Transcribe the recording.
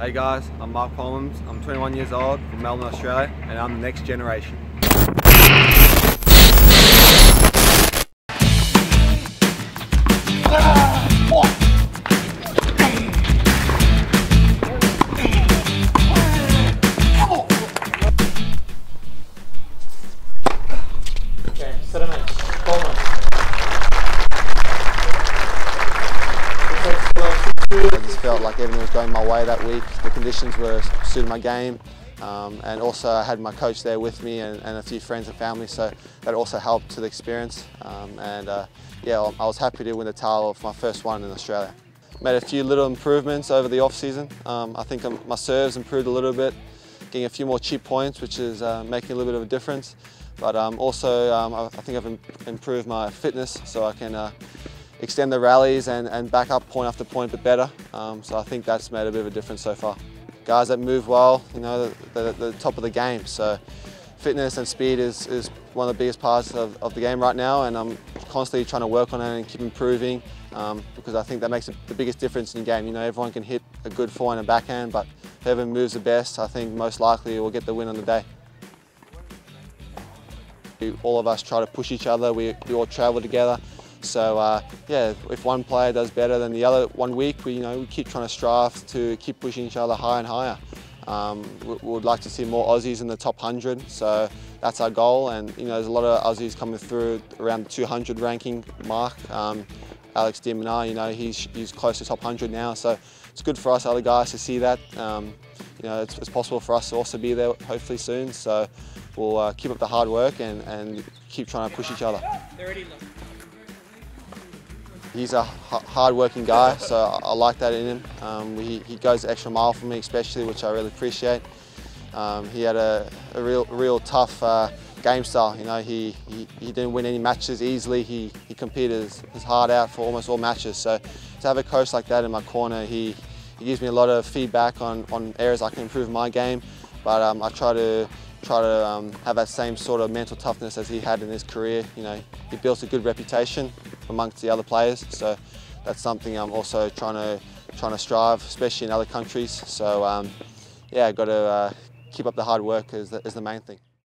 Hey guys, I'm Marc Polmans. I'm 21 years old from Melbourne, Australia, and I'm the next generation. I just felt like everything was going my way that week. The conditions were suiting my game. Um, and also I had my coach there with me and, and, a few friends and family, so that also helped to the experience. Um, and uh, yeah, I was happy to win the title for my first one in Australia. Made a few little improvements over the off season. Um, I think my serves improved a little bit, getting a few more cheap points, which is uh, making a little bit of a difference. But um, also, um, I, I think I've improved my fitness, so I can uh, extend the rallies and, and back up point after point a bit better. Um, so I think that's made a bit of a difference so far. Guys that move well, you know, the, the, the top of the game. So fitness and speed is, is one of the biggest parts of, of, the game right now and I'm constantly trying to work on it and keep improving um, because I think that makes the biggest difference in the game. You know, everyone can hit a good forehand and backhand, but whoever moves the best, I think most likely will get the win on the day. All of us try to push each other, we, we all travel together. So uh, yeah, if one player does better than the other one week, we, you know, we keep trying to strive to keep pushing each other higher and higher. Um, we, would like to see more Aussies in the top 100, so that's our goal. And you know, there's a lot of Aussies coming through around the 200 ranking mark. Um, Alex de you know, he's, he's close to top 100 now, so it's good for us other guys to see that. Um, you know, it's, it's, possible for us to also be there hopefully soon, so we'll uh, keep up the hard work and, and keep trying to push each other. He's a hard-working guy, so I like that in him. Um, he, he, goes the extra mile for me, especially, which I really appreciate. Um, he had a, a, real, real tough uh, game style. You know, he, he, he, didn't win any matches easily. He, he competed his, his, heart out for almost all matches. So to have a coach like that in my corner, he, he gives me a lot of feedback on, on areas I can improve my game. But um, I try to try to um, have that same sort of mental toughness as he had in his career. You know, he built a good reputation amongst the other players, so that's something I'm also trying to trying to strive, especially in other countries. So um, yeah, got to uh, keep up the hard work is the, is the main thing.